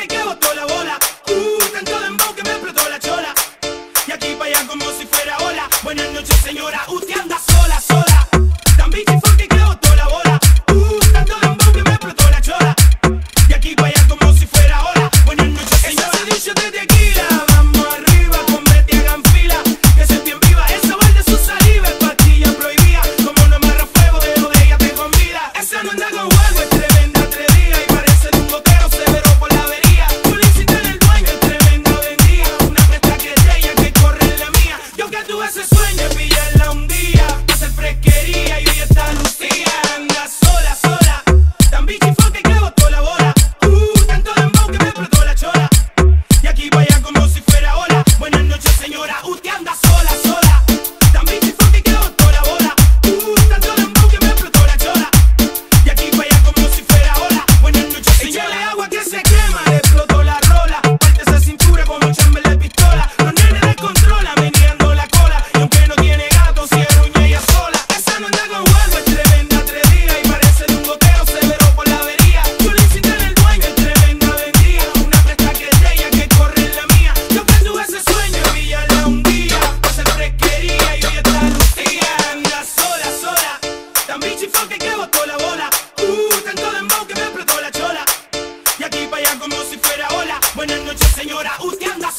que que botó la bola. Uh, tanto dembow que me explotó la chola. Y aquí para allá como si fuera hola. Buenas noches, señora, usted anda sola. la UCI anda